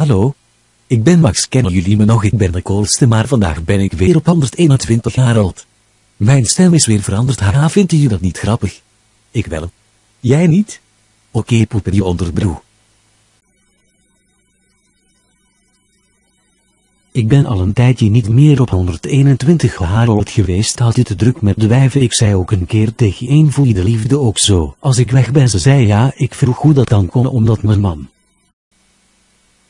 Hallo? Ik ben Max, kennen jullie me nog? Ik ben de coolste, maar vandaag ben ik weer op 121 jaar oud. Mijn stem is weer veranderd, haha, vindt je dat niet grappig? Ik wel. Jij niet? Oké, poep in je. Ik ben al een tijdje niet meer op 121 jaar oud geweest, had je te druk met de wijven. Ik zei ook een keer tegen een voel je de liefde ook zo. Als ik weg ben, ze zei ja, ik vroeg hoe dat dan kon, omdat mijn man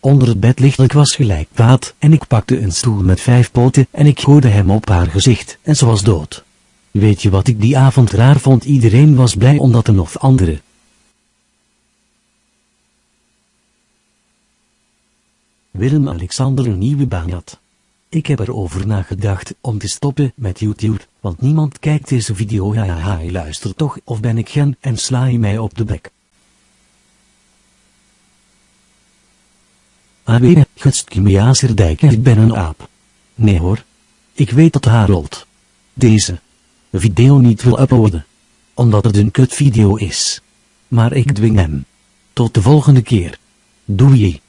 onder het bed ligt. Ik was gelijk kwaad en ik pakte een stoel met vijf poten en ik gooide hem op haar gezicht en ze was dood. Weet je wat ik die avond raar vond? Iedereen was blij omdat een of andere Willem-Alexander een nieuwe baan had. Ik heb erover nagedacht om te stoppen met YouTube, want niemand kijkt deze video. Haha, luister toch, of ben ik gen en sla je mij op de bek. AW, Gutskimiazerdijk, ik ben een aap. Nee hoor. Ik weet dat Harold deze video niet wil uploaden. Omdat het een kut video is. Maar ik dwing hem. Tot de volgende keer. Doei.